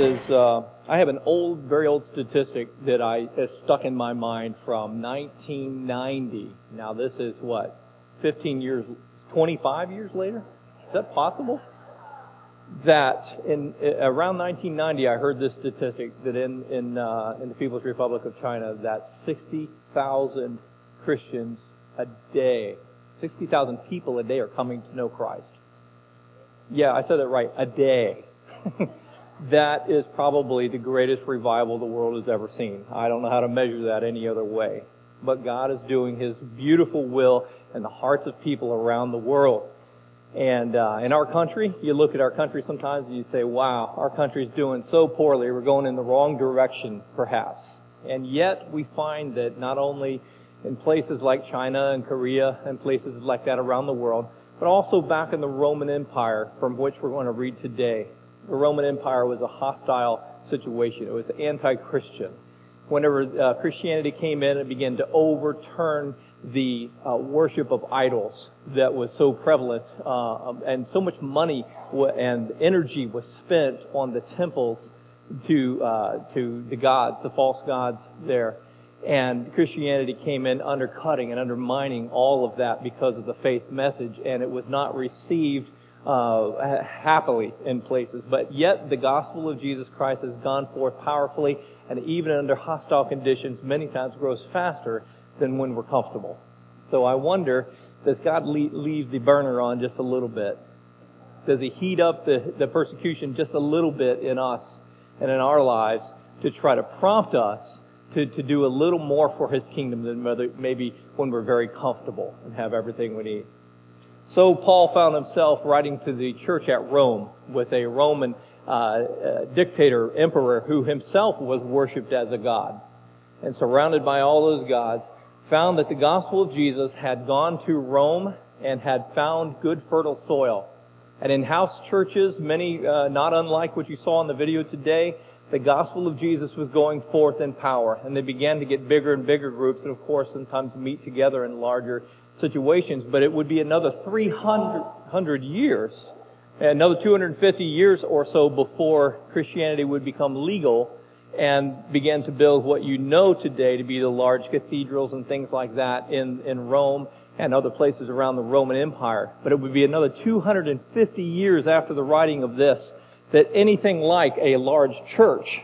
that is, uh, I have an old, very old statistic that I has stuck in my mind from 1990. Now this is what, 15 years, 25 years later? Is that possible? That in around 1990, I heard this statistic that in in uh, in the People's Republic of China, that 60,000 Christians a day, 60,000 people a day are coming to know Christ. Yeah, I said that right. A day. that is probably the greatest revival the world has ever seen. I don't know how to measure that any other way. But God is doing His beautiful will in the hearts of people around the world. And uh, in our country, you look at our country sometimes and you say, wow, our country is doing so poorly. We're going in the wrong direction, perhaps. And yet we find that not only in places like China and Korea and places like that around the world, but also back in the Roman Empire from which we're going to read today, the Roman Empire was a hostile situation. It was anti-Christian. Whenever uh, Christianity came in, it began to overturn the uh, worship of idols that was so prevalent, uh, and so much money and energy was spent on the temples to uh, to the gods, the false gods there. And Christianity came in undercutting and undermining all of that because of the faith message, and it was not received uh, happily in places. But yet the gospel of Jesus Christ has gone forth powerfully and even under hostile conditions many times grows faster than when we're comfortable. So I wonder, does God leave the burner on just a little bit? Does he heat up the, the persecution just a little bit in us and in our lives to try to prompt us to, to do a little more for his kingdom than maybe when we're very comfortable and have everything we need? So Paul found himself writing to the church at Rome with a Roman uh, uh, dictator, emperor, who himself was worshipped as a god. And surrounded by all those gods, found that the gospel of Jesus had gone to Rome and had found good fertile soil. And in house churches, many, uh, not unlike what you saw in the video today, the gospel of Jesus was going forth in power. And they began to get bigger and bigger groups, and of course, sometimes meet together in larger situations, but it would be another 300 years, another 250 years or so before Christianity would become legal and begin to build what you know today to be the large cathedrals and things like that in, in Rome and other places around the Roman Empire. But it would be another 250 years after the writing of this that anything like a large church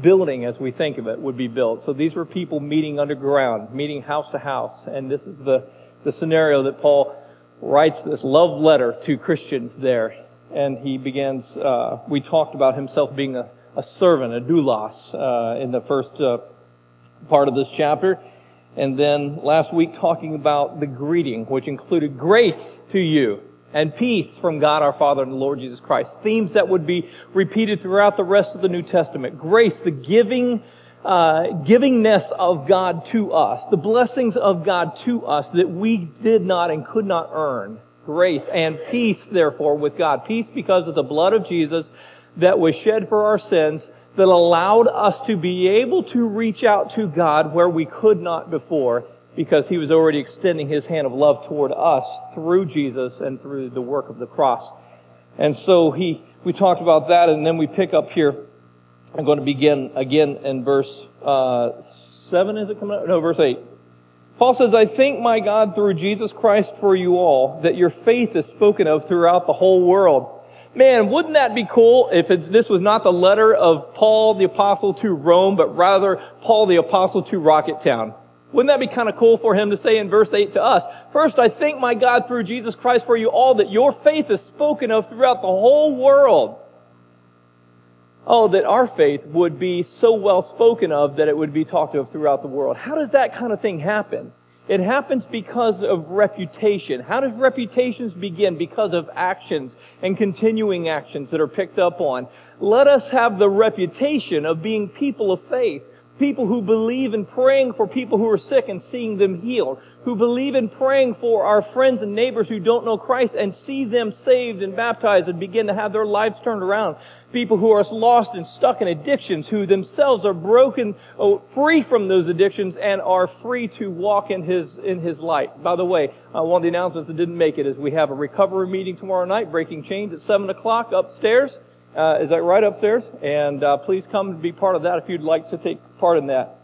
building as we think of it would be built. So these were people meeting underground, meeting house to house, and this is the the scenario that Paul writes this love letter to Christians there. And he begins, uh, we talked about himself being a, a servant, a doulos, uh, in the first uh, part of this chapter. And then last week talking about the greeting, which included grace to you and peace from God our Father and the Lord Jesus Christ. Themes that would be repeated throughout the rest of the New Testament. Grace, the giving uh, givingness of God to us, the blessings of God to us that we did not and could not earn. Grace and peace, therefore, with God. Peace because of the blood of Jesus that was shed for our sins that allowed us to be able to reach out to God where we could not before because he was already extending his hand of love toward us through Jesus and through the work of the cross. And so he, we talked about that and then we pick up here I'm going to begin again in verse uh, 7. Is it coming up? No, verse 8. Paul says, I thank my God through Jesus Christ for you all that your faith is spoken of throughout the whole world. Man, wouldn't that be cool if this was not the letter of Paul the Apostle to Rome, but rather Paul the Apostle to Rocket Town? Wouldn't that be kind of cool for him to say in verse 8 to us? First, I thank my God through Jesus Christ for you all that your faith is spoken of throughout the whole world oh, that our faith would be so well spoken of that it would be talked of throughout the world. How does that kind of thing happen? It happens because of reputation. How does reputations begin? Because of actions and continuing actions that are picked up on. Let us have the reputation of being people of faith people who believe in praying for people who are sick and seeing them healed, who believe in praying for our friends and neighbors who don't know Christ and see them saved and baptized and begin to have their lives turned around, people who are lost and stuck in addictions, who themselves are broken, oh, free from those addictions and are free to walk in His, in His light. By the way, uh, one of the announcements that didn't make it is we have a recovery meeting tomorrow night, Breaking Chains at 7 o'clock upstairs. uh, is that right upstairs? And uh, please come and be part of that if you'd like to take part in that.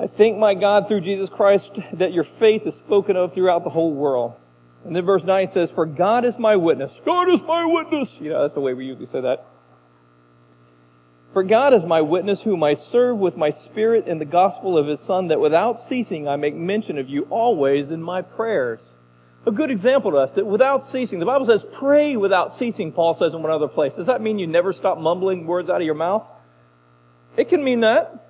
I thank my God through Jesus Christ that your faith is spoken of throughout the whole world. And then verse 9 says, For God is my witness. God is my witness. You know, that's the way we usually say that. For God is my witness, whom I serve with my spirit in the gospel of his Son, that without ceasing I make mention of you always in my prayers. A good example to us that without ceasing, the Bible says, pray without ceasing, Paul says in one other place. Does that mean you never stop mumbling words out of your mouth? It can mean that.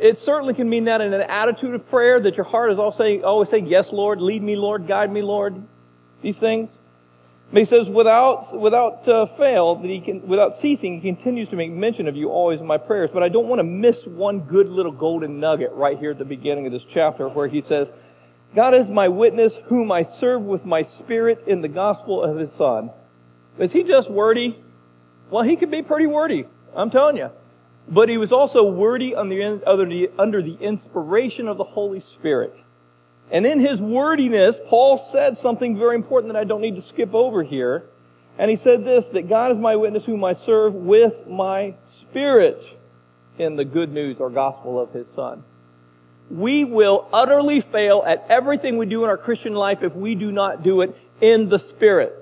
It certainly can mean that in an attitude of prayer that your heart is always saying, always saying, yes, Lord, lead me, Lord, guide me, Lord. These things. But he says, without, without uh, fail, that he can, without ceasing, he continues to make mention of you always in my prayers. But I don't want to miss one good little golden nugget right here at the beginning of this chapter where he says, God is my witness, whom I serve with my spirit in the gospel of his son. Is he just wordy? Well, he could be pretty wordy. I'm telling you. But he was also wordy under the, under the inspiration of the Holy Spirit. And in his wordiness, Paul said something very important that I don't need to skip over here. And he said this, that God is my witness whom I serve with my spirit in the good news or gospel of his son. We will utterly fail at everything we do in our Christian life if we do not do it in the spirit.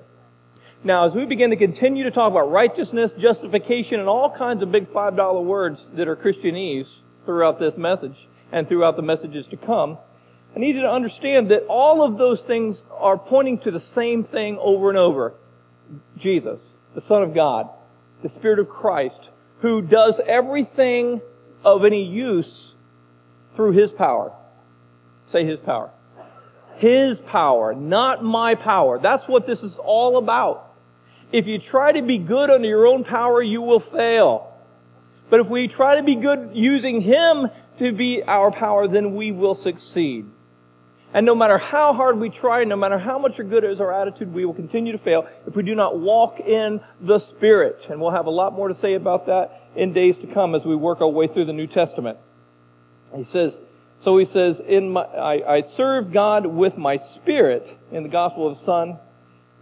Now, as we begin to continue to talk about righteousness, justification, and all kinds of big $5 words that are Christianese throughout this message and throughout the messages to come, I need you to understand that all of those things are pointing to the same thing over and over. Jesus, the Son of God, the Spirit of Christ, who does everything of any use through His power. Say His power. His power, not my power. That's what this is all about. If you try to be good under your own power, you will fail. But if we try to be good using Him to be our power, then we will succeed. And no matter how hard we try, no matter how much or good is our attitude, we will continue to fail if we do not walk in the Spirit. And we'll have a lot more to say about that in days to come as we work our way through the New Testament. He says, so he says, in my, I, I serve God with my spirit in the gospel of the Son,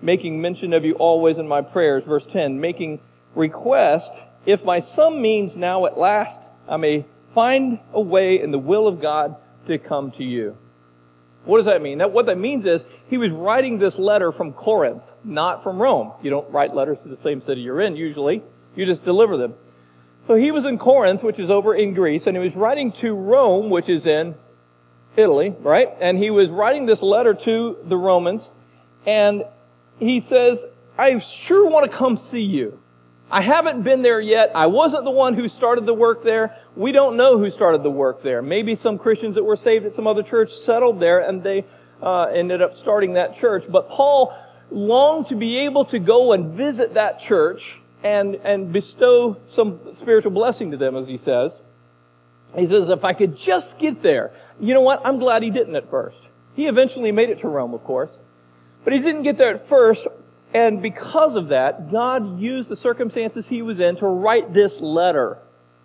making mention of you always in my prayers. Verse 10, making request, if by some means now at last I may find a way in the will of God to come to you. What does that mean? That, what that means is he was writing this letter from Corinth, not from Rome. You don't write letters to the same city you're in usually. You just deliver them. So he was in Corinth, which is over in Greece, and he was writing to Rome, which is in Italy, right? And he was writing this letter to the Romans, and he says, I sure want to come see you. I haven't been there yet. I wasn't the one who started the work there. We don't know who started the work there. Maybe some Christians that were saved at some other church settled there and they uh, ended up starting that church. But Paul longed to be able to go and visit that church and, and bestow some spiritual blessing to them, as he says. He says, if I could just get there. You know what? I'm glad he didn't at first. He eventually made it to Rome, of course. But he didn't get there at first and because of that, God used the circumstances he was in to write this letter.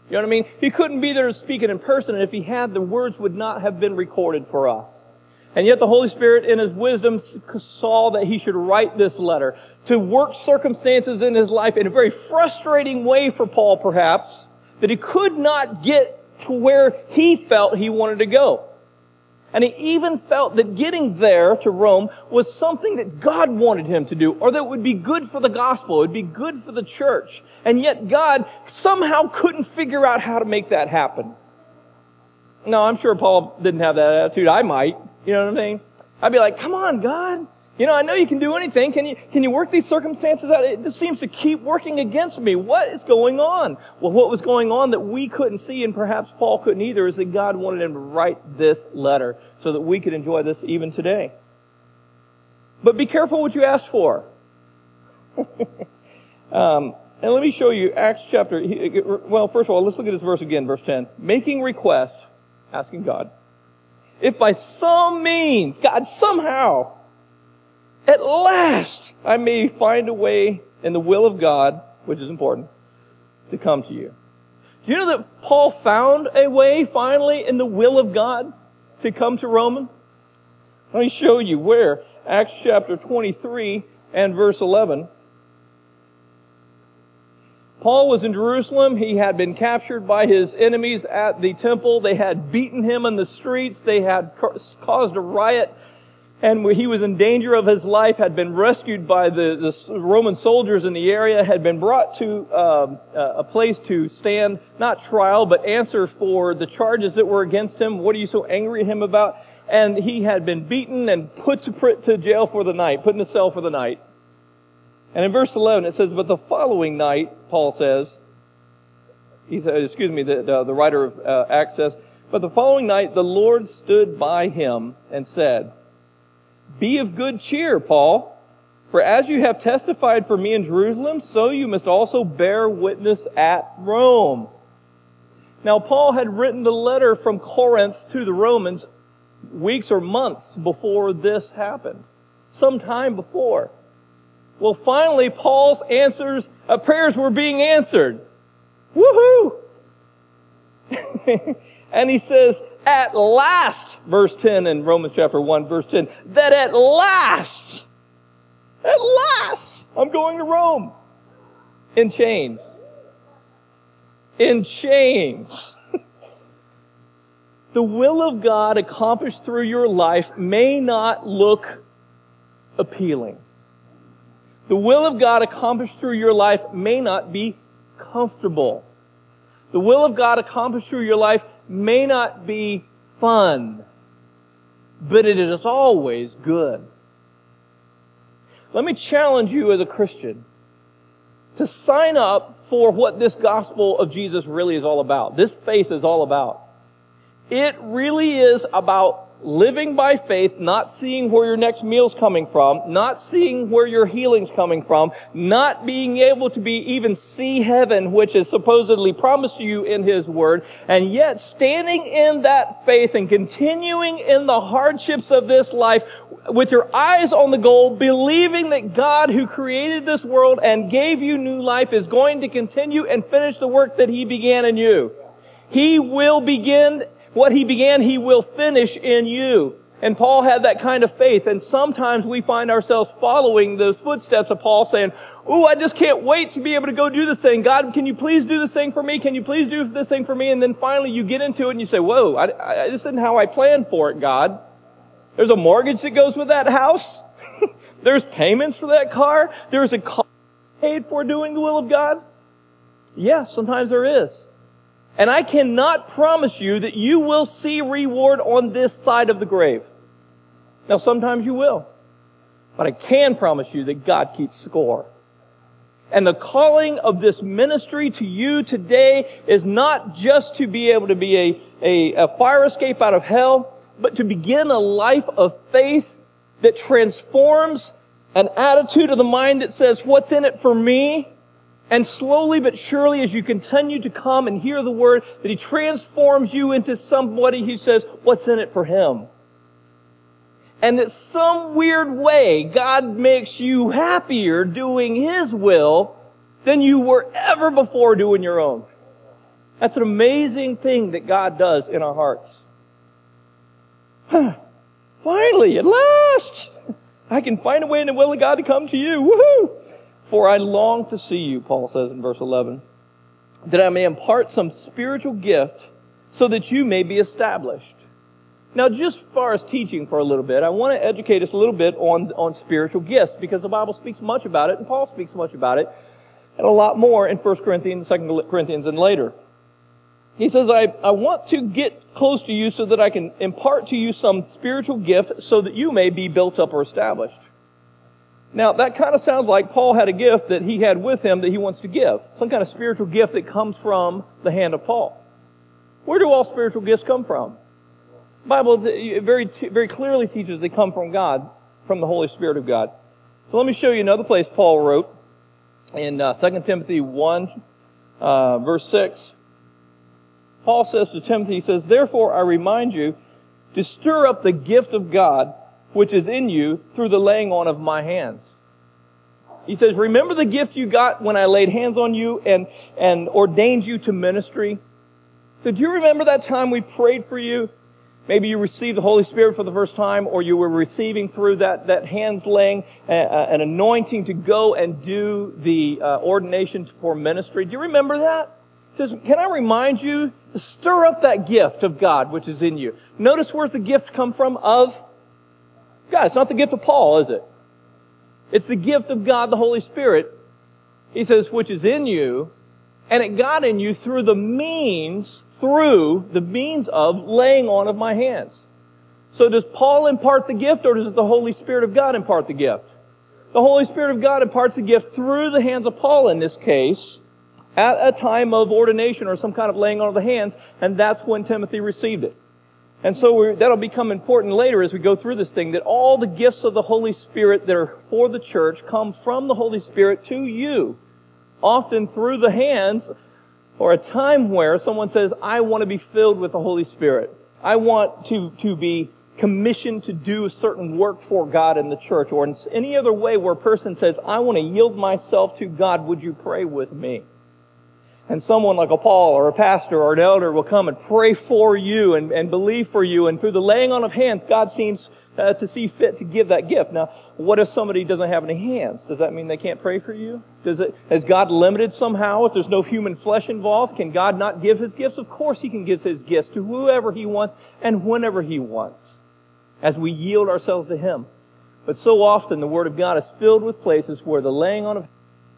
You know what I mean? He couldn't be there to speak it in person, and if he had, the words would not have been recorded for us. And yet the Holy Spirit in His wisdom saw that He should write this letter to work circumstances in His life in a very frustrating way for Paul, perhaps, that he could not get to where he felt he wanted to go. And he even felt that getting there to Rome was something that God wanted him to do, or that would be good for the gospel, it would be good for the church. And yet God somehow couldn't figure out how to make that happen. No, I'm sure Paul didn't have that attitude. I might. You know what I mean? I'd be like, come on, God. You know, I know you can do anything. Can you, can you work these circumstances out? It just seems to keep working against me. What is going on? Well, what was going on that we couldn't see and perhaps Paul couldn't either is that God wanted him to write this letter so that we could enjoy this even today. But be careful what you ask for. um, and let me show you Acts chapter, well, first of all, let's look at this verse again, verse 10. Making request, asking God. If by some means, God somehow, at last I may find a way in the will of God, which is important, to come to you. Do you know that Paul found a way finally in the will of God to come to Roman? Let me show you where. Acts chapter 23 and verse 11. Paul was in Jerusalem. He had been captured by his enemies at the temple. They had beaten him in the streets. They had caused a riot. And he was in danger of his life, had been rescued by the, the Roman soldiers in the area, had been brought to um, a place to stand, not trial, but answer for the charges that were against him. What are you so angry at him about? And he had been beaten and put to, to jail for the night, put in a cell for the night. And in verse 11 it says, But the following night, Paul says, he said, excuse me, the, uh, the writer of uh, Acts says, But the following night the Lord stood by him and said, Be of good cheer, Paul, for as you have testified for me in Jerusalem, so you must also bear witness at Rome. Now, Paul had written the letter from Corinth to the Romans weeks or months before this happened. Some time before. Well, finally, Paul's answers, uh, prayers were being answered. Woohoo! and he says, at last, verse 10 in Romans chapter 1, verse 10, that at last, at last, I'm going to Rome. In chains. In chains. the will of God accomplished through your life may not look appealing the will of God accomplished through your life may not be comfortable. The will of God accomplished through your life may not be fun, but it is always good. Let me challenge you as a Christian to sign up for what this gospel of Jesus really is all about. This faith is all about. It really is about living by faith, not seeing where your next meal's coming from, not seeing where your healing's coming from, not being able to be even see heaven, which is supposedly promised to you in His Word, and yet standing in that faith and continuing in the hardships of this life with your eyes on the goal, believing that God who created this world and gave you new life is going to continue and finish the work that He began in you. He will begin what he began, he will finish in you. And Paul had that kind of faith. And sometimes we find ourselves following those footsteps of Paul saying, Ooh, I just can't wait to be able to go do this thing. God, can you please do this thing for me? Can you please do this thing for me? And then finally you get into it and you say, Whoa, I, I, this isn't how I planned for it, God. There's a mortgage that goes with that house. There's payments for that car. There's a car paid for doing the will of God. Yeah, sometimes there is. And I cannot promise you that you will see reward on this side of the grave. Now, sometimes you will. But I can promise you that God keeps score. And the calling of this ministry to you today is not just to be able to be a, a, a fire escape out of hell, but to begin a life of faith that transforms an attitude of the mind that says, what's in it for me? And slowly but surely, as you continue to come and hear the word, that he transforms you into somebody who says, what's in it for him? And that some weird way, God makes you happier doing his will than you were ever before doing your own. That's an amazing thing that God does in our hearts. Finally, at last, I can find a way in the will of God to come to you. Woohoo! For I long to see you, Paul says in verse 11, that I may impart some spiritual gift so that you may be established. Now, just far as teaching for a little bit, I want to educate us a little bit on, on spiritual gifts because the Bible speaks much about it and Paul speaks much about it and a lot more in 1 Corinthians, 2 Corinthians, and later. He says, I, I want to get close to you so that I can impart to you some spiritual gift so that you may be built up or established. Now, that kind of sounds like Paul had a gift that he had with him that he wants to give. Some kind of spiritual gift that comes from the hand of Paul. Where do all spiritual gifts come from? The Bible very, very clearly teaches they come from God, from the Holy Spirit of God. So let me show you another place Paul wrote in uh, 2 Timothy 1, uh, verse 6. Paul says to Timothy, he says, Therefore I remind you to stir up the gift of God which is in you through the laying on of my hands. He says, remember the gift you got when I laid hands on you and, and ordained you to ministry? So do you remember that time we prayed for you? Maybe you received the Holy Spirit for the first time, or you were receiving through that, that hands laying uh, uh, an anointing to go and do the uh, ordination for ministry. Do you remember that? It says, can I remind you to stir up that gift of God which is in you? Notice where's the gift come from? Of God. It's not the gift of Paul, is it? It's the gift of God, the Holy Spirit. He says, which is in you, and it got in you through the means, through the means of laying on of my hands. So does Paul impart the gift or does the Holy Spirit of God impart the gift? The Holy Spirit of God imparts the gift through the hands of Paul in this case at a time of ordination or some kind of laying on of the hands, and that's when Timothy received it. And so that'll become important later as we go through this thing that all the gifts of the Holy Spirit that are for the church come from the Holy Spirit to you often through the hands or a time where someone says, I want to be filled with the Holy Spirit. I want to, to be commissioned to do a certain work for God in the church or in any other way where a person says, I want to yield myself to God. Would you pray with me? And someone like a Paul or a pastor or an elder will come and pray for you and, and believe for you. And through the laying on of hands, God seems uh, to see fit to give that gift. Now, what if somebody doesn't have any hands? Does that mean they can't pray for you? Does it, is God limited somehow if there's no human flesh involved? Can God not give his gifts? Of course he can give his gifts to whoever he wants and whenever he wants as we yield ourselves to him. But so often the Word of God is filled with places where the laying on of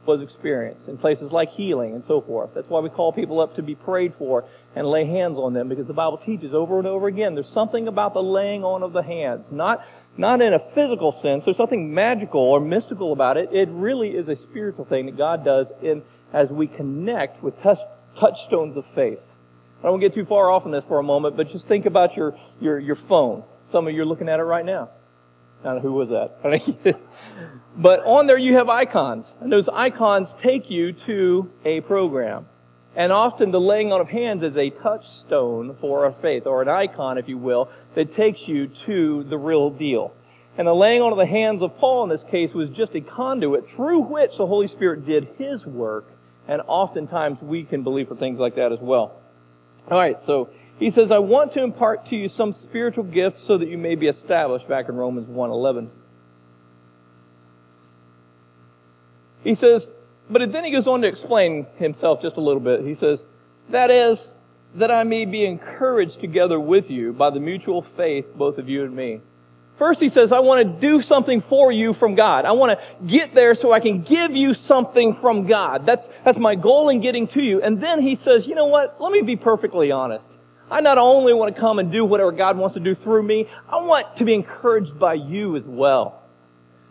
was experienced in places like healing and so forth. That's why we call people up to be prayed for and lay hands on them because the Bible teaches over and over again there's something about the laying on of the hands. Not, not in a physical sense. There's something magical or mystical about it. It really is a spiritual thing that God does in, as we connect with touch, touchstones of faith. I don't get too far off on this for a moment, but just think about your, your, your phone. Some of you are looking at it right now. I know who was that. but on there you have icons. And those icons take you to a program. And often the laying on of hands is a touchstone for our faith, or an icon, if you will, that takes you to the real deal. And the laying on of the hands of Paul in this case was just a conduit through which the Holy Spirit did his work. And oftentimes we can believe for things like that as well. All right, so he says, I want to impart to you some spiritual gifts so that you may be established, back in Romans 1.11. He says, but then he goes on to explain himself just a little bit. He says, that is, that I may be encouraged together with you by the mutual faith, both of you and me. First, he says, I want to do something for you from God. I want to get there so I can give you something from God. That's, that's my goal in getting to you. And then he says, you know what? Let me be perfectly honest. I not only want to come and do whatever God wants to do through me, I want to be encouraged by you as well.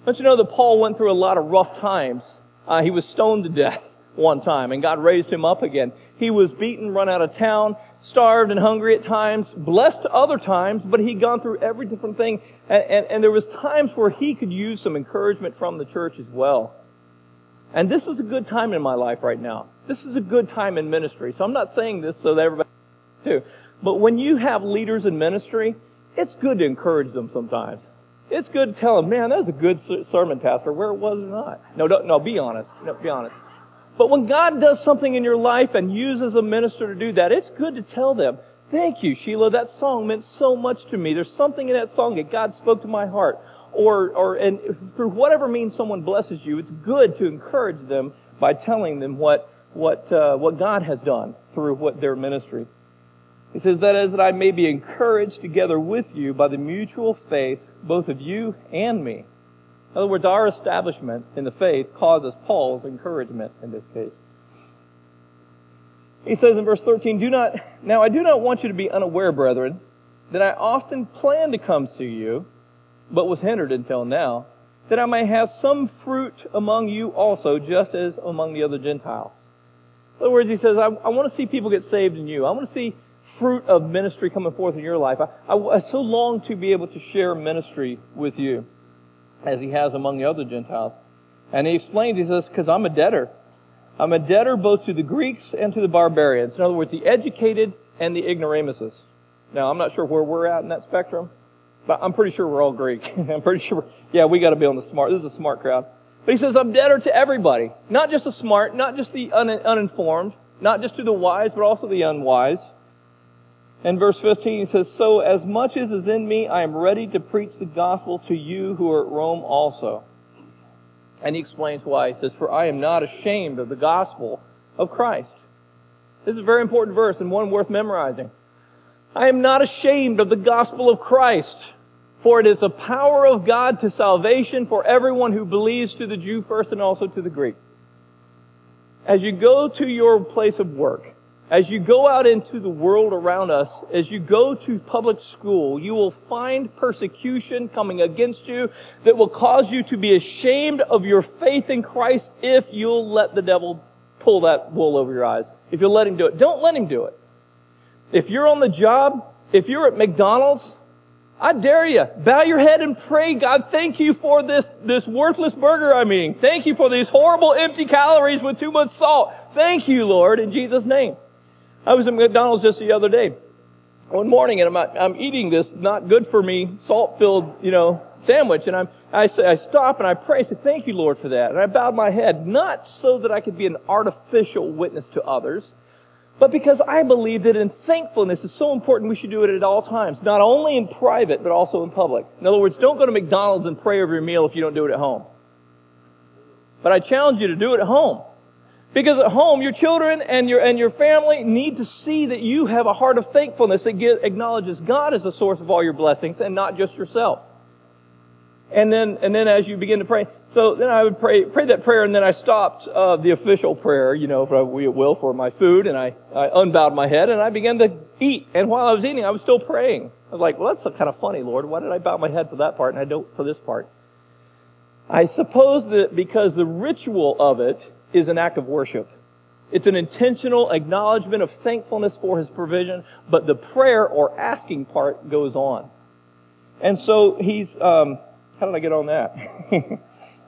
Don't you know that Paul went through a lot of rough times? Uh, he was stoned to death one time and God raised him up again. He was beaten, run out of town, starved and hungry at times, blessed other times, but he'd gone through every different thing. And, and, and there was times where he could use some encouragement from the church as well. And this is a good time in my life right now. This is a good time in ministry. So I'm not saying this so that everybody do. But when you have leaders in ministry, it's good to encourage them sometimes. It's good to tell them, man, that was a good sermon, Pastor, where it was or not. No, no, no, be honest. No, be honest. But when God does something in your life and uses a minister to do that, it's good to tell them, thank you, Sheila, that song meant so much to me. There's something in that song that God spoke to my heart. Or, or, and through whatever means someone blesses you, it's good to encourage them by telling them what, what, uh, what God has done through what their ministry. He says, that is that I may be encouraged together with you by the mutual faith, both of you and me. In other words, our establishment in the faith causes Paul's encouragement in this case. He says in verse 13, do not, now I do not want you to be unaware, brethren, that I often planned to come see you, but was hindered until now, that I may have some fruit among you also, just as among the other Gentiles. In other words, he says, I, I want to see people get saved in you. I want to see fruit of ministry coming forth in your life. I, I, I so long to be able to share ministry with you as he has among the other Gentiles. And he explains, he says, because I'm a debtor. I'm a debtor both to the Greeks and to the barbarians. In other words, the educated and the ignoramuses. Now, I'm not sure where we're at in that spectrum, but I'm pretty sure we're all Greek. I'm pretty sure, yeah, we got to be on the smart. This is a smart crowd. But he says, I'm debtor to everybody. Not just the smart, not just the un- uninformed, not just to the wise, but also the unwise. And verse 15 he says, So as much as is in me, I am ready to preach the gospel to you who are at Rome also. And he explains why. He says, For I am not ashamed of the gospel of Christ. This is a very important verse and one worth memorizing. I am not ashamed of the gospel of Christ, for it is the power of God to salvation for everyone who believes to the Jew first and also to the Greek. As you go to your place of work, as you go out into the world around us, as you go to public school, you will find persecution coming against you that will cause you to be ashamed of your faith in Christ if you'll let the devil pull that wool over your eyes. If you'll let him do it. Don't let him do it. If you're on the job, if you're at McDonald's, I dare you, bow your head and pray, God, thank you for this, this worthless burger I'm eating. Thank you for these horrible empty calories with too much salt. Thank you, Lord, in Jesus' name. I was at McDonald's just the other day, one morning, and I'm, I'm eating this not good for me, salt filled, you know, sandwich, and I'm, I say, I stop and I pray, I say, thank you, Lord, for that. And I bowed my head, not so that I could be an artificial witness to others, but because I believe that in thankfulness is so important, we should do it at all times, not only in private, but also in public. In other words, don't go to McDonald's and pray over your meal if you don't do it at home. But I challenge you to do it at home. Because at home, your children and your, and your family need to see that you have a heart of thankfulness that get, acknowledges God as the source of all your blessings and not just yourself. And then, and then as you begin to pray, so then I would pray, pray that prayer and then I stopped, uh, the official prayer, you know, we will for my food and I, I unbowed my head and I began to eat. And while I was eating, I was still praying. I was like, well, that's kind of funny, Lord. Why did I bow my head for that part and I don't for this part? I suppose that because the ritual of it is an act of worship. It's an intentional acknowledgement of thankfulness for his provision, but the prayer or asking part goes on. And so he's, um, how did I get on that?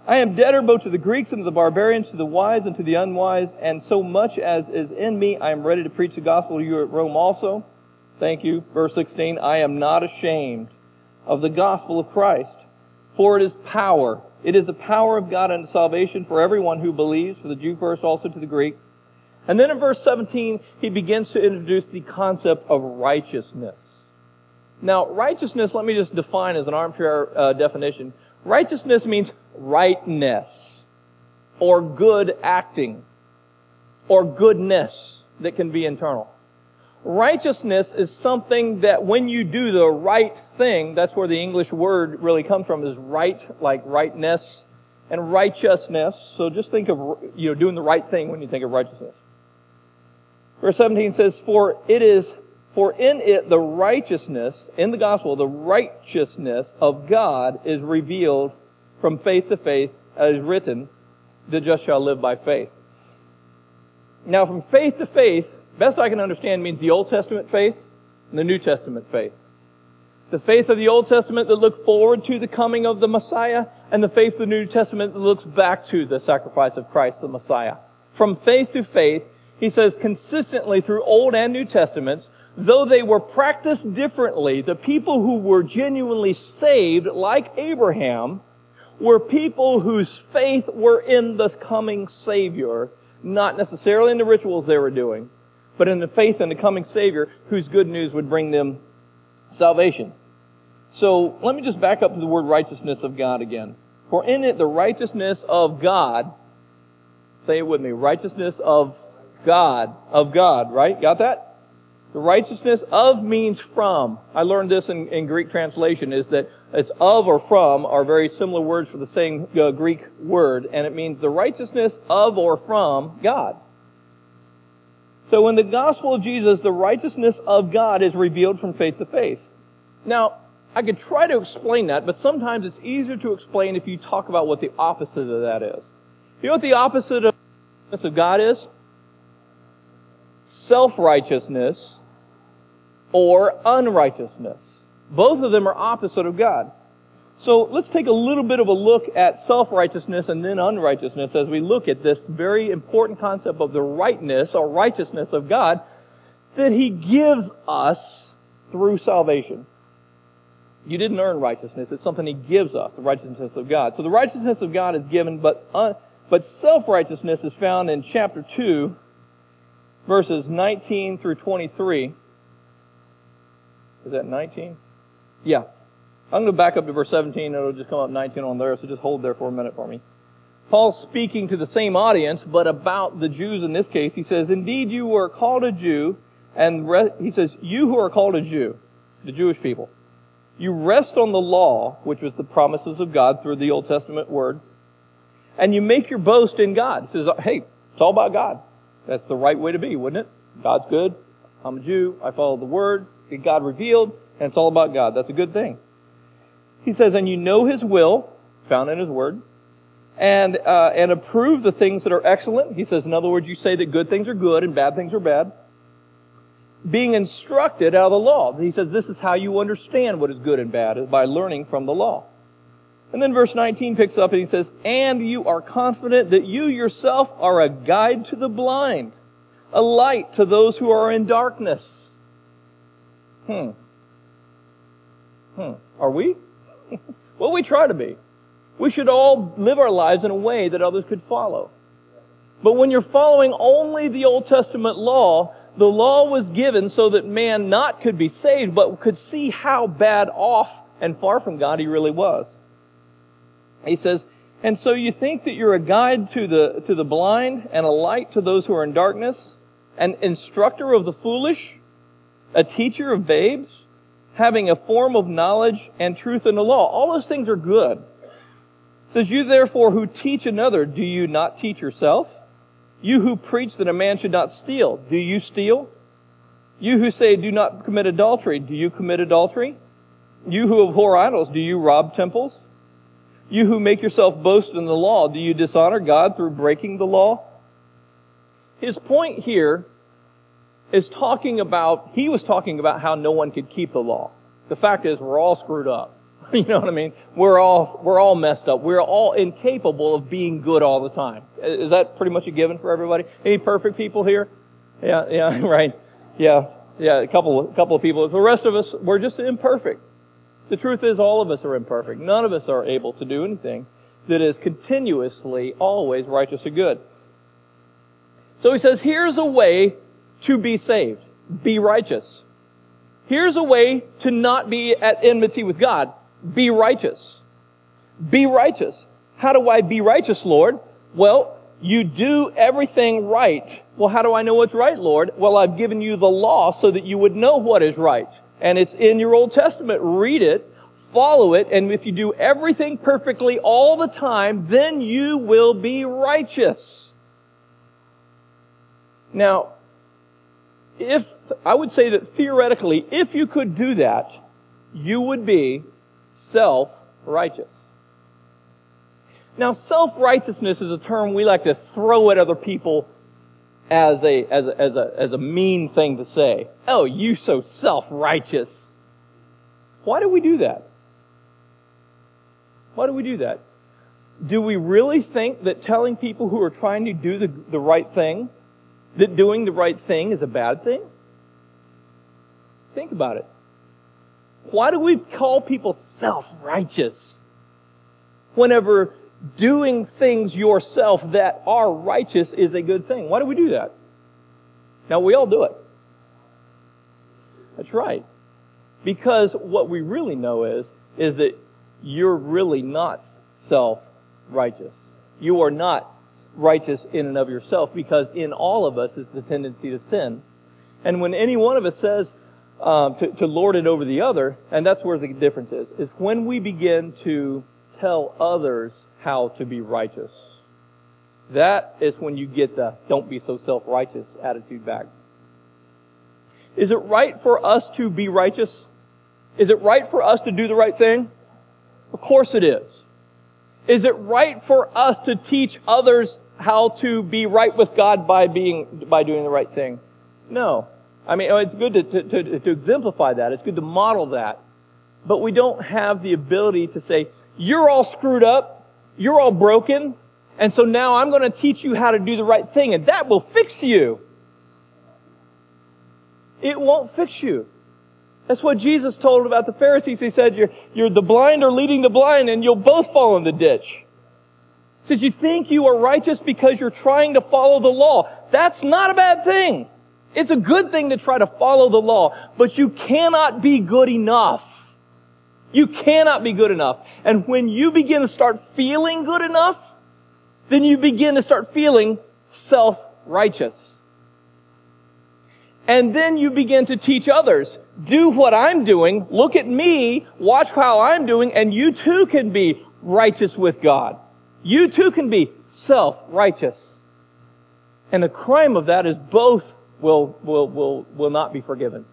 I am debtor both to the Greeks and to the barbarians, to the wise and to the unwise, and so much as is in me, I am ready to preach the gospel to you at Rome also. Thank you. Verse 16, I am not ashamed of the gospel of Christ, for it is power it is the power of God unto salvation for everyone who believes, for the Jew first, also to the Greek. And then in verse 17, he begins to introduce the concept of righteousness. Now, righteousness, let me just define as an armchair uh, definition. Righteousness means rightness, or good acting, or goodness that can be internal. Righteousness is something that when you do the right thing, that's where the English word really comes from, is right, like rightness and righteousness. So just think of, you know, doing the right thing when you think of righteousness. Verse 17 says, For it is, for in it the righteousness, in the gospel, the righteousness of God is revealed from faith to faith, as written, the just shall live by faith. Now from faith to faith, best I can understand means the Old Testament faith and the New Testament faith. The faith of the Old Testament that looked forward to the coming of the Messiah, and the faith of the New Testament that looks back to the sacrifice of Christ the Messiah. From faith to faith, he says consistently through Old and New Testaments, though they were practiced differently, the people who were genuinely saved, like Abraham, were people whose faith were in the coming Savior, not necessarily in the rituals they were doing, but in the faith in the coming Savior whose good news would bring them salvation. So let me just back up to the word righteousness of God again. For in it, the righteousness of God, say it with me, righteousness of God, of God, right? Got that? The righteousness of means from. I learned this in, in Greek translation is that it's of or from are very similar words for the same uh, Greek word, and it means the righteousness of or from God. So in the gospel of Jesus, the righteousness of God is revealed from faith to faith. Now, I could try to explain that, but sometimes it's easier to explain if you talk about what the opposite of that is. You know what the opposite of God is? Self-righteousness or unrighteousness. Both of them are opposite of God. So let's take a little bit of a look at self-righteousness and then unrighteousness as we look at this very important concept of the rightness or righteousness of God that He gives us through salvation. You didn't earn righteousness. It's something He gives us, the righteousness of God. So the righteousness of God is given, but, uh, but self-righteousness is found in chapter 2, verses 19 through 23. Is that 19? Yeah. I'm going to back up to verse 17. It'll just come up 19 on there, so just hold there for a minute for me. Paul's speaking to the same audience, but about the Jews in this case. He says, Indeed, you were called a Jew, and re- he says, You who are called a Jew, the Jewish people, you rest on the law, which was the promises of God through the Old Testament word, and you make your boast in God. He says, Hey, it's all about God. That's the right way to be, wouldn't it? God's good. I'm a Jew. I follow the word. God revealed, and it's all about God. That's a good thing. He says, And you know His will, found in His word and uh, and approve the things that are excellent. He says, in other words, you say that good things are good and bad things are bad. Being instructed out of the law. He says this is how you understand what is good and bad by learning from the law. And then verse 19 picks up and he says, And you are confident that you yourself are a guide to the blind, a light to those who are in darkness. Hmm. Hmm. Are we? Well, we try to be. We should all live our lives in a way that others could follow. But when you're following only the Old Testament law, the law was given so that man not could be saved, but could see how bad off and far from God he really was. He says, and so you think that you're a guide to the, to the blind and a light to those who are in darkness, an instructor of the foolish, a teacher of babes, having a form of knowledge and truth in the law. All those things are good says, You therefore who teach another, do you not teach yourself? You who preach that a man should not steal, do you steal? You who say, Do not commit adultery, do you commit adultery? You who abhor idols, do you rob temples? You who make yourself boast in the law, do you dishonor God through breaking the law? His point here is talking about, he was talking about how no one could keep the law. The fact is, we're all screwed up. You know what I mean? We're all, we're all messed up. We're all incapable of being good all the time. Is that pretty much a given for everybody? Any perfect people here? Yeah, yeah, right. Yeah, yeah, a couple, a couple of people. The rest of us, we're just imperfect. The truth is all of us are imperfect. None of us are able to do anything that is continuously, always righteous or good. So he says, here's a way to be saved. Be righteous. Here's a way to not be at enmity with God. Be righteous. Be righteous. How do I be righteous, Lord? Well, you do everything right. Well, how do I know what's right, Lord? Well, I've given you the law so that you would know what is right. And it's in your Old Testament. Read it, follow it, and if you do everything perfectly all the time, then you will be righteous. Now, if, I would say that theoretically, if you could do that, you would be self-righteous. Now, self-righteousness is a term we like to throw at other people as a, as a, as a, as a mean thing to say. Oh, you so self-righteous. Why do we do that? Why do we do that? Do we really think that telling people who are trying to do the, the right thing, that doing the right thing is a bad thing? Think about it. Why do we call people self-righteous? Whenever doing things yourself that are righteous is a good thing. Why do we do that? Now we all do it. That's right. Because what we really know is, is that you're really not self-righteous. You are not righteous in and of yourself because in all of us is the tendency to sin. And when any one of us says, um, to, to lord it over the other, and that's where the difference is, is when we begin to tell others how to be righteous. That is when you get the don't be so self-righteous attitude back. Is it right for us to be righteous? Is it right for us to do the right thing? Of course it is. Is it right for us to teach others how to be right with God by being, by doing the right thing? No. I mean, oh, it's good to, to, to, to exemplify that. It's good to model that. But we don't have the ability to say, you're all screwed up. You're all broken. And so now I'm going to teach you how to do the right thing and that will fix you. It won't fix you. That's what Jesus told about the Pharisees. He said, you're, you're the blind are leading the blind and you'll both fall in the ditch. He says, you think you are righteous because you're trying to follow the law. That's not a bad thing. It's a good thing to try to follow the law, but you cannot be good enough. You cannot be good enough. And when you begin to start feeling good enough, then you begin to start feeling self-righteous. And then you begin to teach others, do what I'm doing, look at me, watch how I'm doing, and you too can be righteous with God. You too can be self-righteous. And the crime of that is both will, will, will, will not be forgiven.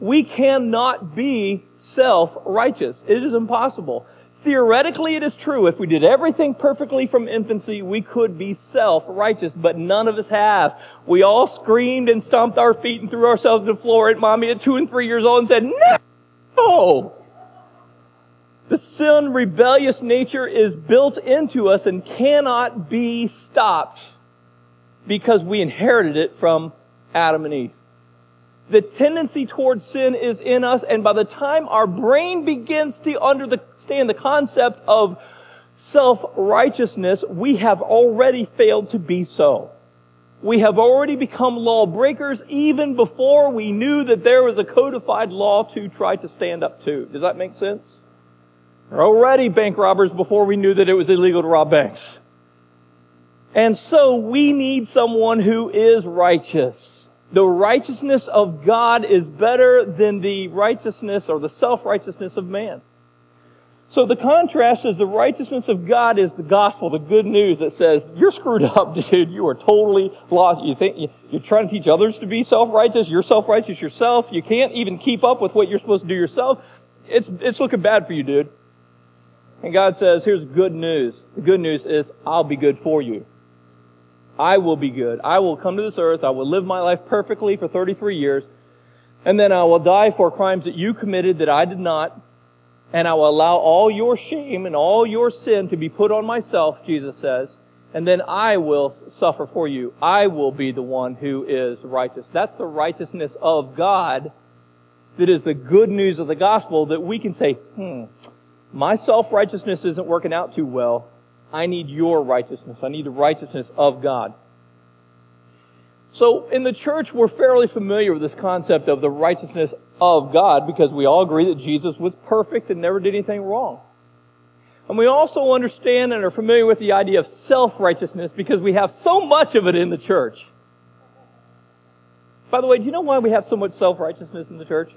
We cannot be self-righteous. It is impossible. Theoretically, it is true. If we did everything perfectly from infancy, we could be self-righteous, but none of us have. We all screamed and stomped our feet and threw ourselves to the floor at mommy at two and three years old and said, no! The sin rebellious nature is built into us and cannot be stopped because we inherited it from Adam and Eve. The tendency towards sin is in us, and by the time our brain begins to understand the concept of self-righteousness, we have already failed to be so. We have already become lawbreakers even before we knew that there was a codified law to try to stand up to. Does that make sense? We're already bank robbers before we knew that it was illegal to rob banks. And so we need someone who is righteous. The righteousness of God is better than the righteousness or the self-righteousness of man. So the contrast is the righteousness of God is the gospel, the good news that says, you're screwed up, dude. You are totally lost. You think you're trying to teach others to be self-righteous. You're self-righteous yourself. You can't even keep up with what you're supposed to do yourself. It's, it's looking bad for you, dude. And God says, here's good news. The good news is, I'll be good for you. I will be good. I will come to this earth. I will live my life perfectly for 33 years. And then I will die for crimes that you committed that I did not. And I will allow all your shame and all your sin to be put on myself, Jesus says. And then I will suffer for you. I will be the one who is righteous. That's the righteousness of God that is the good news of the gospel that we can say, hmm, my self-righteousness isn't working out too well. I need your righteousness. I need the righteousness of God. So in the church, we're fairly familiar with this concept of the righteousness of God because we all agree that Jesus was perfect and never did anything wrong. And we also understand and are familiar with the idea of self-righteousness because we have so much of it in the church. By the way, do you know why we have so much self-righteousness in the church?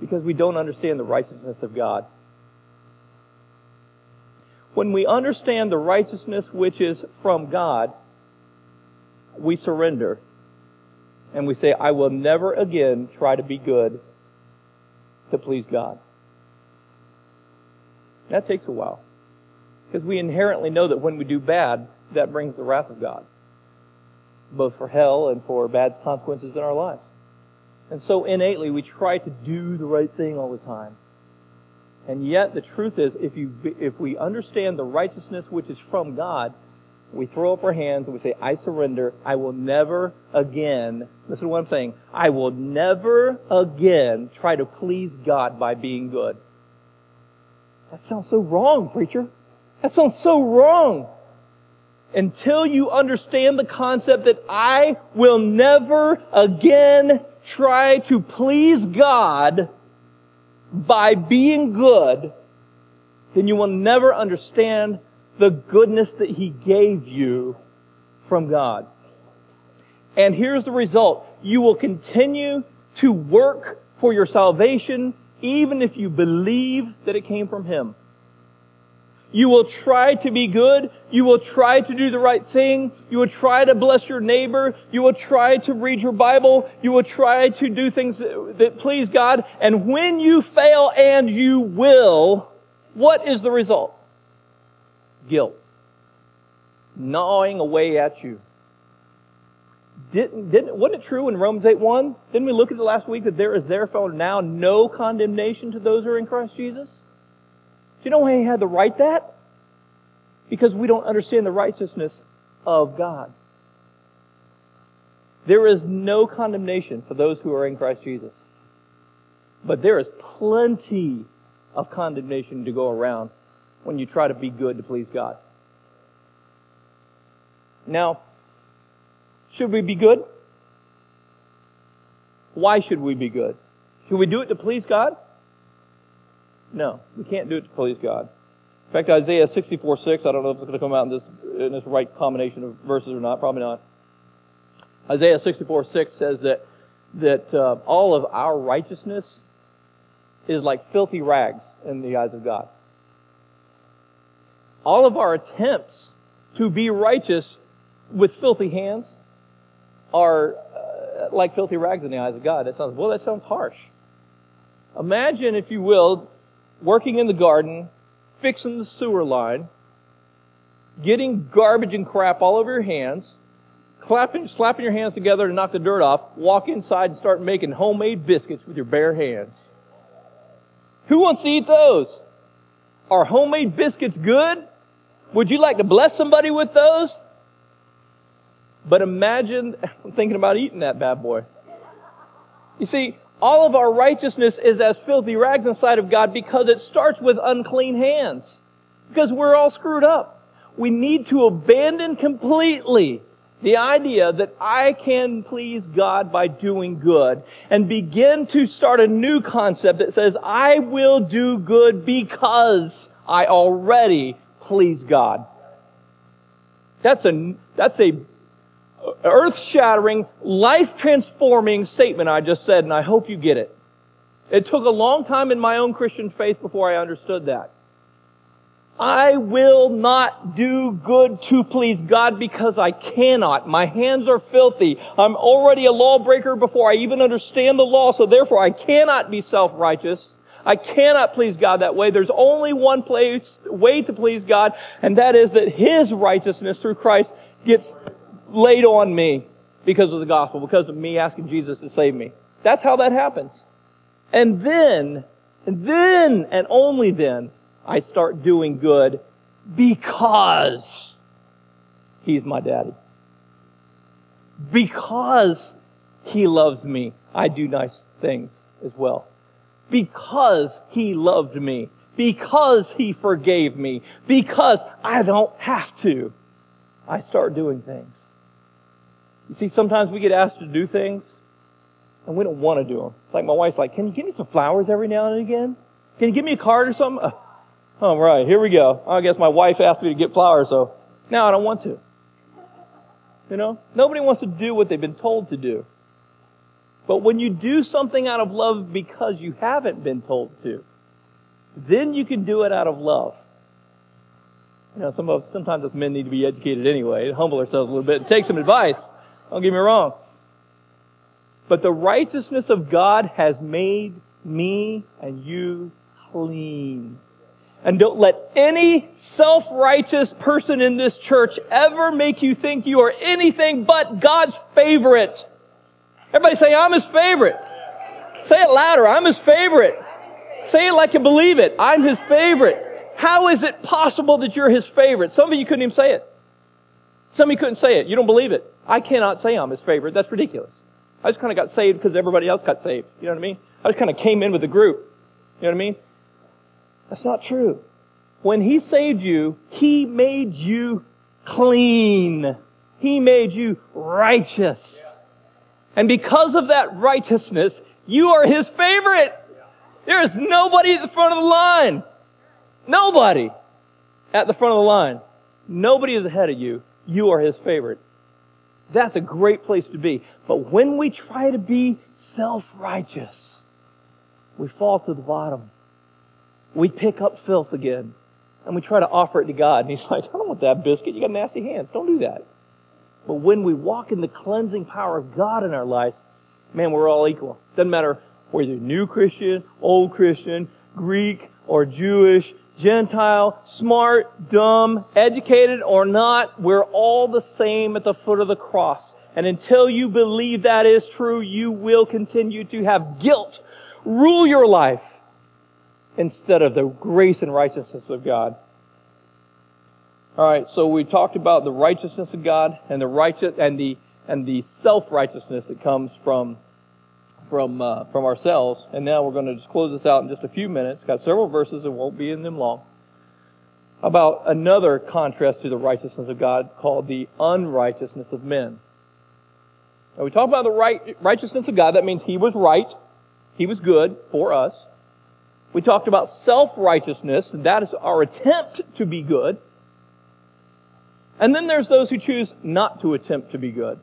Because we don't understand the righteousness of God. When we understand the righteousness which is from God, we surrender and we say, I will never again try to be good to please God. That takes a while. Because we inherently know that when we do bad, that brings the wrath of God, both for hell and for bad consequences in our lives. And so innately, we try to do the right thing all the time. And yet, the truth is, if, you, if we understand the righteousness which is from God, we throw up our hands and we say, I surrender. I will never again, listen to what I'm saying, I will never again try to please God by being good. That sounds so wrong, preacher. That sounds so wrong. Until you understand the concept that I will never again try to please God by being good, then you will never understand the goodness that He gave you from God. And here's the result. You will continue to work for your salvation even if you believe that it came from Him. You will try to be good. You will try to do the right thing. You will try to bless your neighbor. You will try to read your Bible. You will try to do things that please God. And when you fail, and you will, what is the result? Guilt. Gnawing away at you. Didn't, didn't, wasn't it true in Romans 8 1? Didn't we look at it last week that there is therefore now no condemnation to those who are in Christ Jesus? You know why he had to write that? Because we don't understand the righteousness of God. There is no condemnation for those who are in Christ Jesus. But there is plenty of condemnation to go around when you try to be good to please God. Now, Should we be good? Why should we be good? Should we do it to please God? No, we can't do it to please God. In fact, Isaiah 64 6, I don't know if it's going to come out in this, in this right combination of verses or not, probably not. Isaiah 64 6 says that, that uh, all of our righteousness is like filthy rags in the eyes of God. All of our attempts to be righteous with filthy hands are uh, like filthy rags in the eyes of God. That sounds, well, that sounds harsh. Imagine, if you will, working in the garden, fixing the sewer line, getting garbage and crap all over your hands, clapping, slapping your hands together to knock the dirt off, walk inside and start making homemade biscuits with your bare hands. Who wants to eat those? Are homemade biscuits good? Would you like to bless somebody with those? But imagine thinking about eating that bad boy. You see, all of our righteousness is as filthy rags inside of God because it starts with unclean hands. Because we're all screwed up. We need to abandon completely the idea that I can please God by doing good and begin to start a new concept that says I will do good because I already please God. That's a, that's a earth shattering, life transforming statement I just said, and I hope you get it. It took a long time in my own Christian faith before I understood that. I will not do good to please God because I cannot. My hands are filthy. I'm already a lawbreaker before I even understand the law, so therefore I cannot be self-righteous. I cannot please God that way. There's only one place, way to please God, and that is that His righteousness through Christ gets laid on me because of the gospel, because of me asking Jesus to save me. That's how that happens. And then, and then, and only then, I start doing good because He's my daddy. Because He loves me, I do nice things as well. Because He loved me. Because He forgave me. Because I don't have to. I start doing things. You see, sometimes we get asked to do things and we don't want to do them. It's like my wife's like, can you give me some flowers every now and again? Can you give me a card or something? All right, here we go. I guess my wife asked me to get flowers, so now I don't want to. You know, nobody wants to do what they've been told to do. But when you do something out of love because you haven't been told to, then you can do it out of love. You know, some of sometimes us men need to be educated anyway, humble ourselves a little bit, and take some advice. Don't get me wrong. But the righteousness of God has made me and you clean. And don't let any self-righteous person in this church ever make you think you are anything but God's favorite. Everybody say, I'm his favorite. Say it louder. I'm his favorite. Say it like you believe it. I'm his favorite. How is it possible that you're his favorite? Some of you couldn't even say it. Some of you couldn't say it. You don't believe it. I cannot say I'm his favorite. That's ridiculous. I just kind of got saved because everybody else got saved. You know what I mean? I just kind of came in with the group. You know what I mean? That's not true. When he saved you, he made you clean. He made you righteous. And because of that righteousness, you are his favorite. There is nobody at the front of the line. Nobody at the front of the line. Nobody is ahead of you. You are his favorite. That's a great place to be. But when we try to be self-righteous, we fall to the bottom. We pick up filth again and we try to offer it to God. And He's like, I don't want that biscuit. You got nasty hands. Don't do that. But when we walk in the cleansing power of God in our lives, man, we're all equal. Doesn't matter whether you're new Christian, old Christian, Greek, or Jewish, Gentile, smart, dumb, educated or not, we're all the same at the foot of the cross. And until you believe that is true, you will continue to have guilt rule your life instead of the grace and righteousness of God. All right, so we talked about the righteousness of God and the righteous and the and the self-righteousness that comes from from uh, from ourselves. And now we're going to just close this out in just a few minutes. Got several verses and won't be in them long. About another contrast to the righteousness of God called the unrighteousness of men. Now we talk about the right, righteousness of God. That means He was right. He was good for us. We talked about self-righteousness, and that is our attempt to be good. And then there's those who choose not to attempt to be good.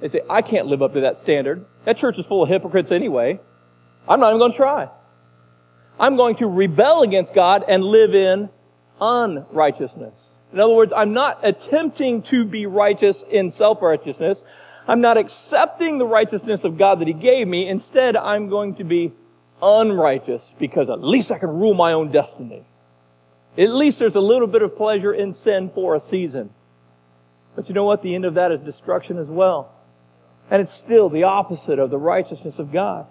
They say, I can't live up to that standard. That church is full of hypocrites anyway. I'm not even going to try. I'm going to rebel against God and live in unrighteousness. In other words, I'm not attempting to be righteous in self-righteousness. I'm not accepting the righteousness of God that He gave me. Instead, I'm going to be unrighteous because at least I can rule my own destiny. At least there's a little bit of pleasure in sin for a season. But you know what? The end of that is destruction as well. And it's still the opposite of the righteousness of God.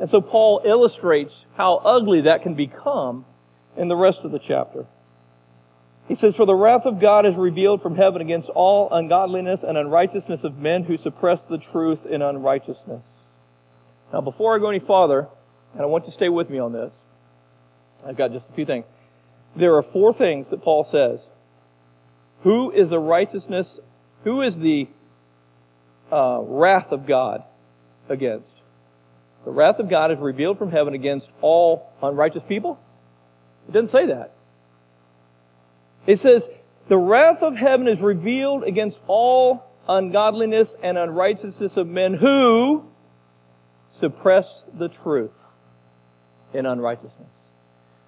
And so Paul illustrates how ugly that can become in the rest of the chapter. He says, For the wrath of God is revealed from heaven against all ungodliness and unrighteousness of men who suppress the truth in unrighteousness. Now, before I go any farther, and I want you to stay with me on this, I've got just a few things. There are four things that Paul says. Who is the righteousness, who is the uh, wrath of God against? The wrath of God is revealed from heaven against all unrighteous people? It doesn't say that. It says, the wrath of heaven is revealed against all ungodliness and unrighteousness of men who suppress the truth in unrighteousness.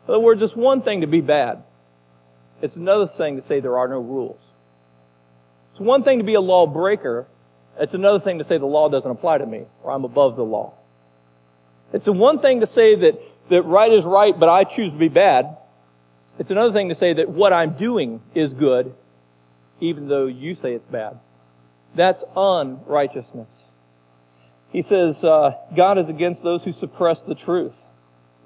In other words, it's one thing to be bad. It's another thing to say there are no rules. It's one thing to be a lawbreaker. It's another thing to say the law doesn't apply to me or I'm above the law. It's a one thing to say that, that right is right, but I choose to be bad. It's another thing to say that what I'm doing is good, even though you say it's bad. That's unrighteousness. He says, uh, God is against those who suppress the truth.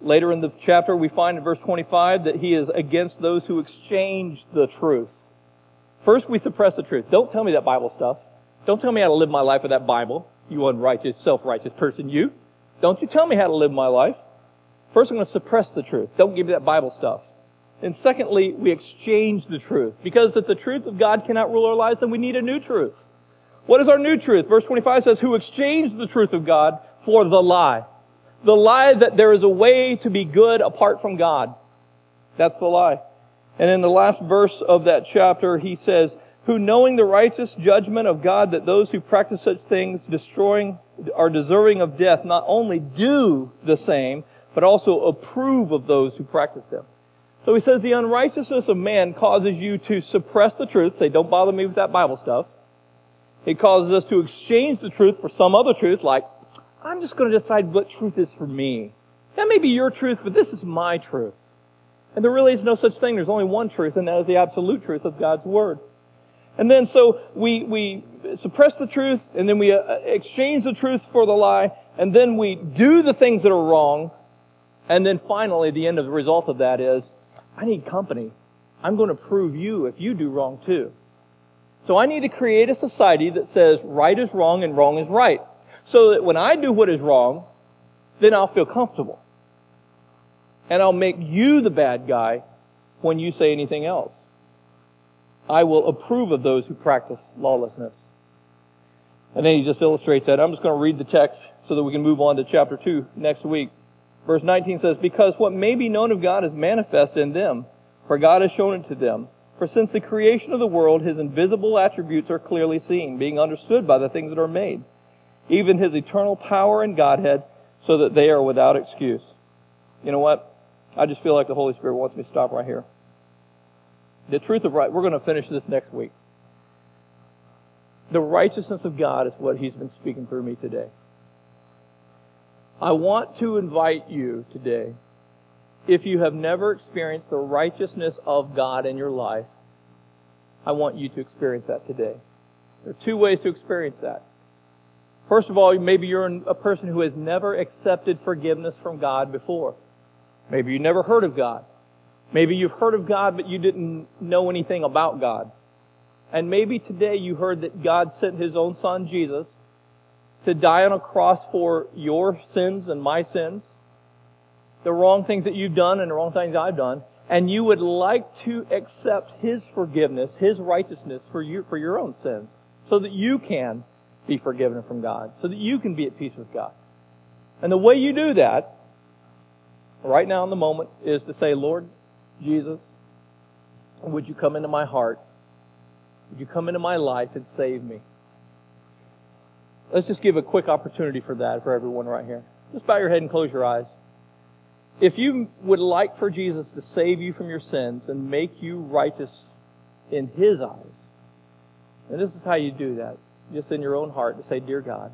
Later in the chapter, we find in verse 25 that he is against those who exchange the truth. First, we suppress the truth. Don't tell me that Bible stuff. Don't tell me how to live my life with that Bible, you unrighteous, self-righteous person, you. Don't you tell me how to live my life. First, I'm going to suppress the truth. Don't give me that Bible stuff. And secondly, we exchange the truth. Because if the truth of God cannot rule our lives, then we need a new truth. What is our new truth? Verse 25 says, who exchanged the truth of God for the lie. The lie that there is a way to be good apart from God. That's the lie. And in the last verse of that chapter, he says, who knowing the righteous judgment of God that those who practice such things destroying are deserving of death not only do the same, but also approve of those who practice them. So he says the unrighteousness of man causes you to suppress the truth, say, don't bother me with that Bible stuff. It causes us to exchange the truth for some other truth, like, I'm just going to decide what truth is for me. That may be your truth, but this is my truth. And there really is no such thing. There's only one truth, and that is the absolute truth of God's Word. And then so we, we suppress the truth, and then we uh, exchange the truth for the lie, and then we do the things that are wrong, and then finally the end of the result of that is, I need company. I'm going to prove you if you do wrong too. So I need to create a society that says right is wrong and wrong is right. So that when I do what is wrong, then I'll feel comfortable. And I'll make you the bad guy when you say anything else. I will approve of those who practice lawlessness. And then he just illustrates that. I'm just going to read the text so that we can move on to chapter 2 next week. Verse 19 says, Because what may be known of God is manifest in them, for God has shown it to them. For since the creation of the world, his invisible attributes are clearly seen, being understood by the things that are made, even his eternal power and Godhead, so that they are without excuse. You know what? I just feel like the Holy Spirit wants me to stop right here. The truth of right, we're going to finish this next week. The righteousness of God is what he's been speaking through me today. I want to invite you today, if you have never experienced the righteousness of God in your life, I want you to experience that today. There are two ways to experience that. First of all, maybe you're a person who has never accepted forgiveness from God before. Maybe you never heard of God. Maybe you've heard of God, but you didn't know anything about God. And maybe today you heard that God sent His own Son, Jesus, to die on a cross for your sins and my sins, the wrong things that you've done and the wrong things I've done, and you would like to accept His forgiveness, His righteousness for you, for your own sins, so that you can be forgiven from God, so that you can be at peace with God. And the way you do that, right now in the moment, is to say, Lord Jesus, would you come into my heart? Would you come into my life and save me? Let's just give a quick opportunity for that for everyone right here. Just bow your head and close your eyes. If you would like for Jesus to save you from your sins and make you righteous in His eyes, and this is how you do that, just in your own heart to say, Dear God,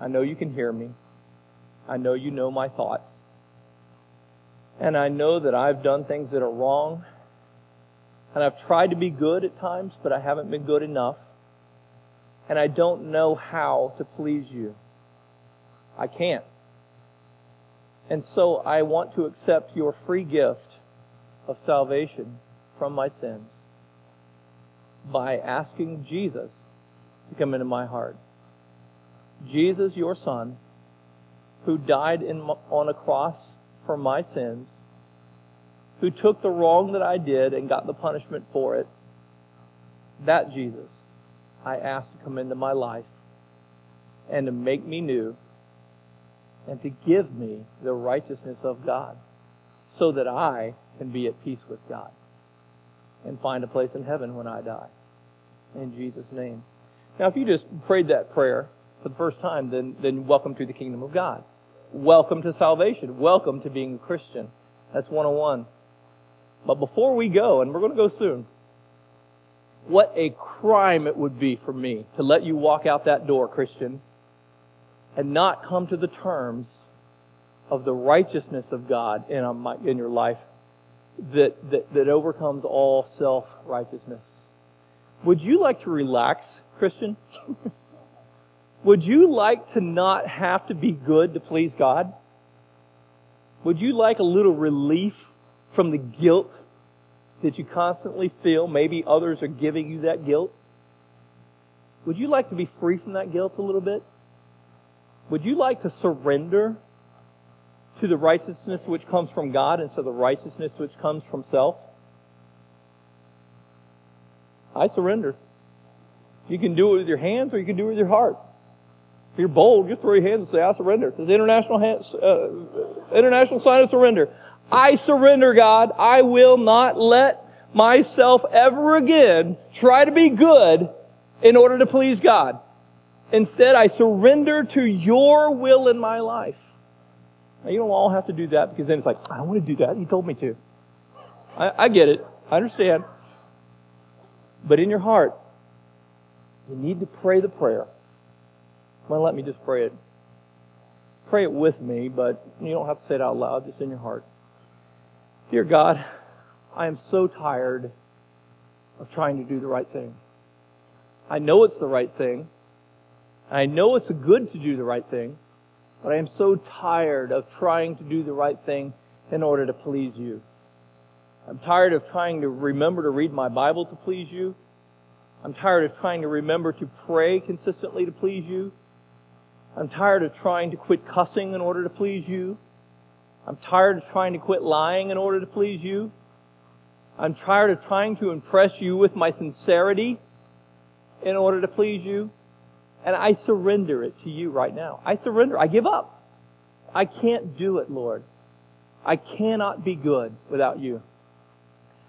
I know you can hear me. I know you know my thoughts. And I know that I've done things that are wrong. And I've tried to be good at times, but I haven't been good enough. And I don't know how to please you. I can't. And so I want to accept your free gift of salvation from my sins by asking Jesus to come into my heart. Jesus, your son, who died in, on a cross for my sins, who took the wrong that I did and got the punishment for it, that Jesus I ask to come into my life and to make me new and to give me the righteousness of God so that I can be at peace with God and find a place in heaven when I die. In Jesus' name. Now, if you just prayed that prayer for the first time, then, then welcome to the kingdom of God. Welcome to salvation. Welcome to being a Christian. That's 101. But before we go, and we're going to go soon, what a crime it would be for me to let you walk out that door, Christian, and not come to the terms of the righteousness of God in, in your life that, that, that overcomes all self righteousness. Would you like to relax, Christian? Would you like to not have to be good to please God? Would you like a little relief from the guilt that you constantly feel? Maybe others are giving you that guilt. Would you like to be free from that guilt a little bit? Would you like to surrender to the righteousness which comes from God instead of the righteousness which comes from self? I surrender. You can do it with your hands or you can do it with your heart. If you're bold, you throw your hands and say, I surrender. The international, uh, international sign of surrender. I surrender, God. I will not let myself ever again try to be good in order to please God. Instead, I surrender to your will in my life. Now, you don't all have to do that because then it's like, I don't want to do that. He told me to. I, I get it. I understand. But in your heart, you need to pray the prayer. Well, let me just pray it. Pray it with me, but you don't have to say it out loud, just in your heart. Dear God, I am so tired of trying to do the right thing. I know it's the right thing. I know it's good to do the right thing, but I am so tired of trying to do the right thing in order to please you. I'm tired of trying to remember to read my Bible to please you. I'm tired of trying to remember to pray consistently to please you. I'm tired of trying to quit cussing in order to please you. I'm tired of trying to quit lying in order to please you. I'm tired of trying to impress you with my sincerity in order to please you. And I surrender it to you right now. I surrender. I give up. I can't do it, Lord. I cannot be good without you.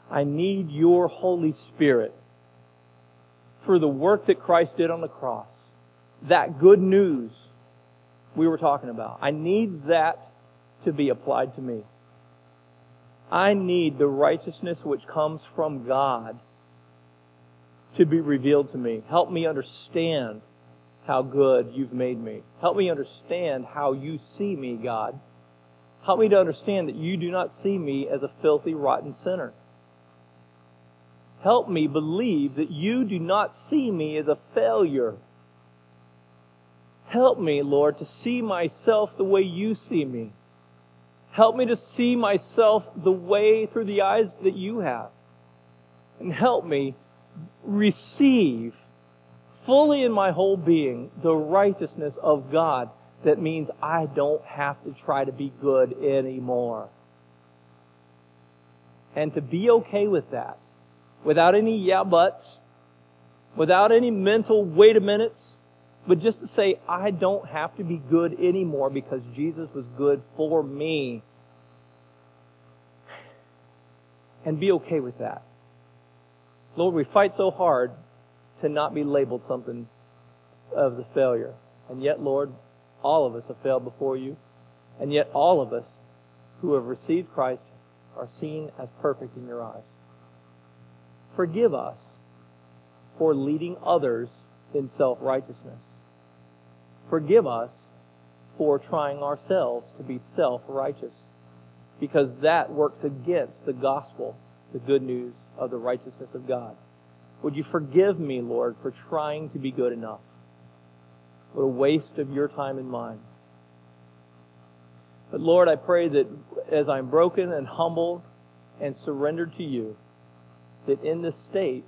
I need your Holy Spirit through the work that Christ did on the cross. That good news we were talking about. I need that to be applied to me. I need the righteousness which comes from God to be revealed to me. Help me understand how good you've made me. Help me understand how you see me, God. Help me to understand that you do not see me as a filthy, rotten sinner. Help me believe that you do not see me as a failure. Help me, Lord, to see myself the way you see me. Help me to see myself the way through the eyes that you have. And help me receive fully in my whole being the righteousness of God that means I don't have to try to be good anymore. And to be okay with that, without any yeah buts, without any mental wait a minutes, but just to say, I don't have to be good anymore because Jesus was good for me. And be okay with that. Lord, we fight so hard to not be labeled something of the failure. And yet, Lord, all of us have failed before you. And yet, all of us who have received Christ are seen as perfect in your eyes. Forgive us for leading others in self righteousness. Forgive us for trying ourselves to be self righteous, because that works against the gospel, the good news of the righteousness of God. Would you forgive me, Lord, for trying to be good enough? What a waste of your time and mine. But Lord, I pray that as I'm broken and humbled and surrendered to you, that in this state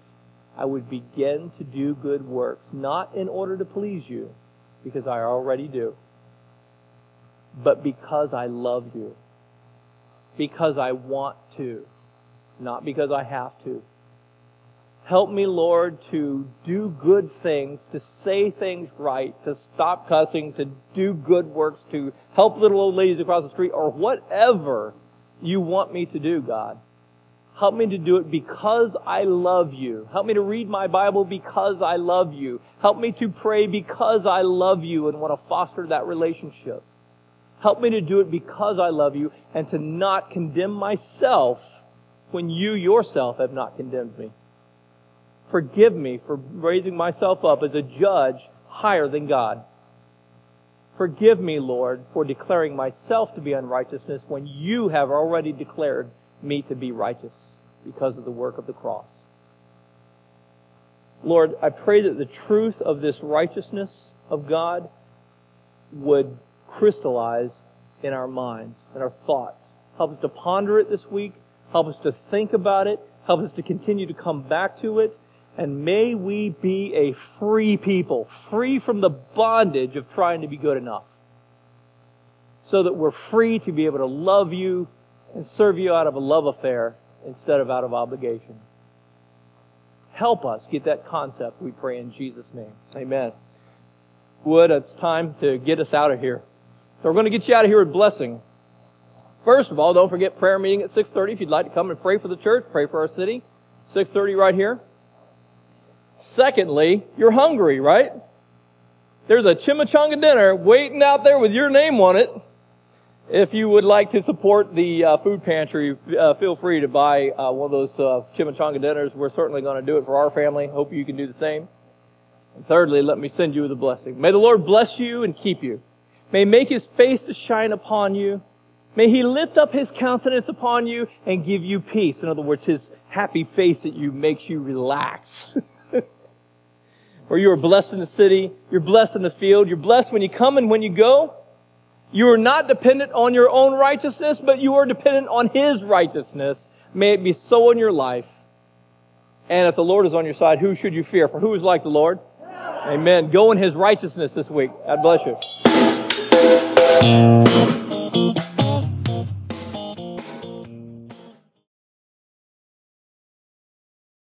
I would begin to do good works, not in order to please you, because I already do, but because I love you, because I want to, not because I have to. Help me, Lord, to do good things, to say things right, to stop cussing, to do good works, to help little old ladies across the street, or whatever you want me to do, God. Help me to do it because I love you. Help me to read my Bible because I love you. Help me to pray because I love you and want to foster that relationship. Help me to do it because I love you and to not condemn myself when you yourself have not condemned me. Forgive me for raising myself up as a judge higher than God. Forgive me, Lord, for declaring myself to be unrighteousness when you have already declared me to be righteous because of the work of the cross. Lord, I pray that the truth of this righteousness of God would crystallize in our minds and our thoughts. Help us to ponder it this week. Help us to think about it. Help us to continue to come back to it. And may we be a free people, free from the bondage of trying to be good enough. So that we're free to be able to love you and serve you out of a love affair instead of out of obligation. Help us get that concept, we pray in Jesus' name. Amen. Wood, it's time to get us out of here. So we're going to get you out of here with blessing. First of all, don't forget prayer meeting at 6.30 if you'd like to come and pray for the church, pray for our city. 6.30 right here. Secondly, you're hungry, right? There's a chimichanga dinner waiting out there with your name on it. If you would like to support the uh, food pantry, uh, feel free to buy uh, one of those uh, chimichanga dinners. We're certainly going to do it for our family. Hope you can do the same. And thirdly, let me send you the blessing. May the Lord bless you and keep you. May make his face to shine upon you. May he lift up his countenance upon you and give you peace. In other words, his happy face at you makes you relax. or you are blessed in the city, you're blessed in the field, you're blessed when you come and when you go. You are not dependent on your own righteousness, but you are dependent on His righteousness. May it be so in your life. And if the Lord is on your side, who should you fear? For who is like the Lord? Amen. Go in His righteousness this week. God bless you.